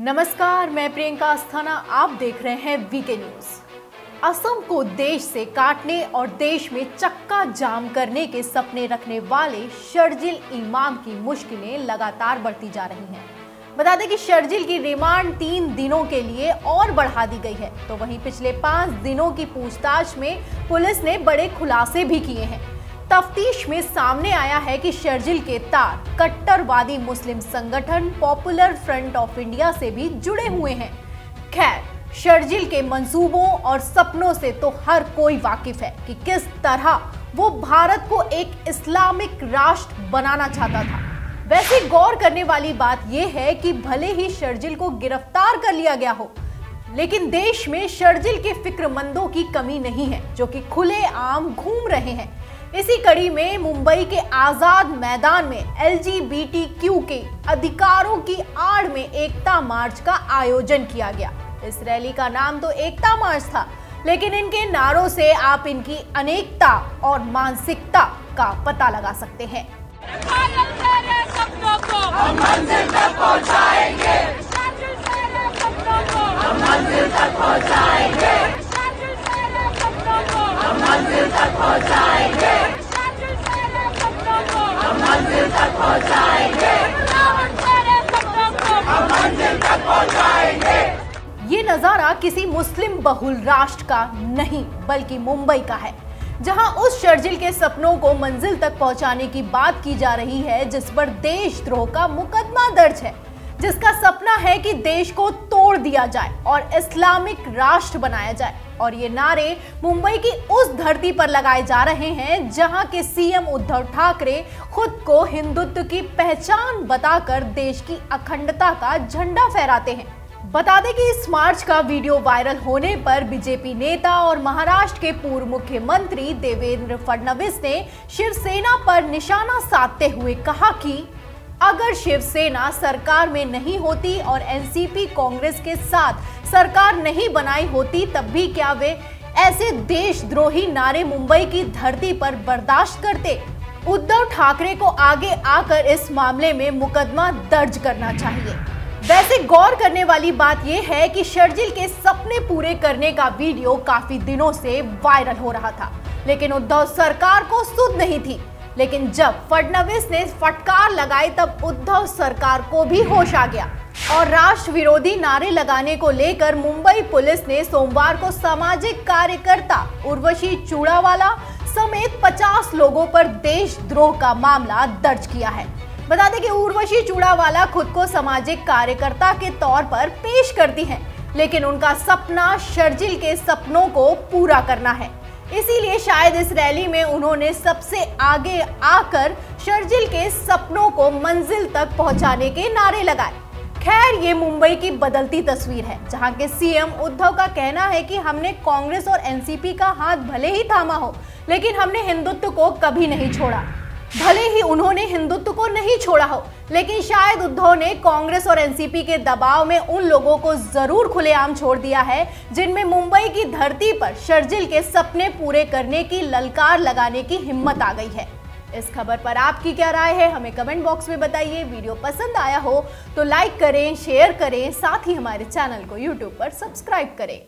नमस्कार, मैं प्रियंका अस्थाना, आप देख रहे हैं वीके न्यूज़। असम को देश से काटने और देश में चक्का जाम करने के सपने रखने वाले शर्जिल इमाम की मुश्किलें लगातार बढ़ती जा रही हैं। बता दें कि शर्जिल की रिमांड तीन दिनों के लिए और बढ़ा दी गई है। तो वहीं पिछले पाँच दिनों की पूछताछ में पुलिस ने बड़े खुलासे भी किए हैं। तफ्तीश में सामने आया है कि शर्जिल के तार कट्टरवादी मुस्लिम संगठन पॉपुलर फ्रंट ऑफ़ इंडिया से भी जुड़े हुए हैं। खैर, शर्जिल के मंसूबों और सपनों से तो हर कोई वाकिफ है कि किस तरह वो भारत को एक इस्लामिक राष्ट्र बनाना चाहता था। वैसे गौर करने वाली बात यह है कि भले ही शर्जिल को गिरफ़्तार कर लिया गया हो, लेकिन देश में शर्जिल के फिक्रमंदों की कमी नहीं है, जो कि खुले आम घूम रहे हैं। इसी कड़ी में मुंबई के आज़ाद मैदान में एलजीबीटीक्यू के अधिकारों की आड़ में एकता मार्च का आयोजन किया गया। इस रैली का नाम तो एकता मार्च था लेकिन इनके नारों से आप इनकी अनेकता और मानसिकता का पता लगा सकते हैं। हम मंजिल तक पहुंचाएँगे हम मंजिल तक पहुंचाएँगे हम मंजिल तक पहुंचाएँगे हम मंजिल तक पहुंचाएँगे हम मंजिल तक पहुंचाएँगे ये नज़ारा किसी मुस्लिम बहुल राष्ट्र का नहीं, बल्कि मुंबई का है, जहाँ उस शर्जिल के सपनों को मंजिल तक पहुँचाने की बात की जा रही है, जिस पर देशद्रोह का मुकदमा दर्ज है, जिसका सपना है कि देश को तोड़ दिया जाए और इस्लामिक राष्ट्र बनाया जाए। और ये नारे मुंबई की उस धरती पर लगाए जा रहे हैं, जहाँ के सीएम उद्धव ठाकरे खुद को हिंदुत्व की पहचान बताकर देश की अखंडता का झंडा फहराते हैं। बता दें कि इस मार्च का वीडियो वायरल होने पर बीजेपी नेता और महाराष्ट्र के पूर्व मुख्यमंत्री देवेंद्र फडणवीस ने शिवसेना पर निशाना साधते हुए कहा कि अगर शिवसेना सरकार में नहीं होती और एनसीपी कांग्रेस के साथ सरकार नहीं बनाई होती, तब भी क्या वे ऐसे देशद्रोही नारे मुंबई की धरती पर बर्दाश्त करते? उद्धव ठाकरे को आगे आकर इस मामले में मुकदमा दर्ज करना चाहिए। वैसे गौर करने वाली बात यह है कि शर्जिल के सपने पूरे करने का वीडियो काफ़ी दिनों से वायरल हो रहा था। लेकिन उद्धव सरकार को सुध नहीं थी। लेकिन जब फडनवीस ने फटकार लगाई, तब उद्धव सरकार को भी होश आ गया। और राष्ट्र विरोधी नारे लगाने को लेकर मुंबई पुलिस ने सोमवार को सामाजिक कार्यकर्ता उर्वशी चूड़ावाला समेत 50 लोगों पर देशद्रोह का मामला दर्ज किया है। बता दें कि उर्वशी चूड़ावाला खुद को सामाजिक कार्यकर्ता के तौर पर पेश करती हैं, लेकिन उनका सपना शर्जिल के सपनों को पूरा करना है। इसीलिए शायद इस रैली में उन्होंने सबसे आगे आकर शर्जिल के सपनों को मंजिल तक पहुँचाने के नारे लगाए। खैर ये मुंबई की बदलती तस्वीर है जहाँ के सीएम उद्धव का कहना है कि हमने कांग्रेस और एनसीपी का हाथ भले ही थामा हो लेकिन हमने हिंदुत्व को कभी नहीं छोड़ा। भले ही उन्होंने हिंदुत्व को नहीं छोड़ा हो, लेकिन शायद उद्धव ने कांग्रेस और एनसीपी के दबाव में उन लोगों को ज़रूर खुलेआम छोड़ दिया है, जिनमें मुंबई की धरती पर शर्जिल के सपने पूरे करने की ललकार लगाने की हिम्मत आ गई है। इस खबर पर आपकी क्या राय है, हमें कमेंट बॉक्स में बताइए। वीडियो पसंद आया हो तो लाइक करें, शेयर करें, साथ ही हमारे चैनल को यूट्यूब पर सब्सक्राइब करें।